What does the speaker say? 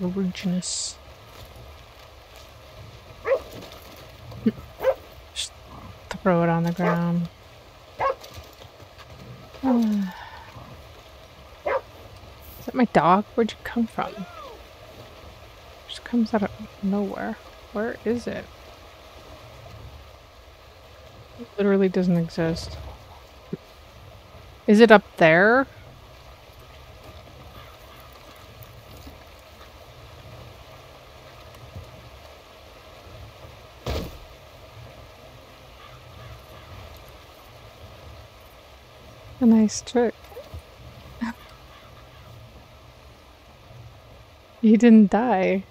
Ruginous. Just throw it on the ground. Is that my dog? Where'd you come from? Just comes out of nowhere. Where is it? It literally doesn't exist. Is it up there? A nice trick. you didn't die.